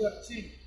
是。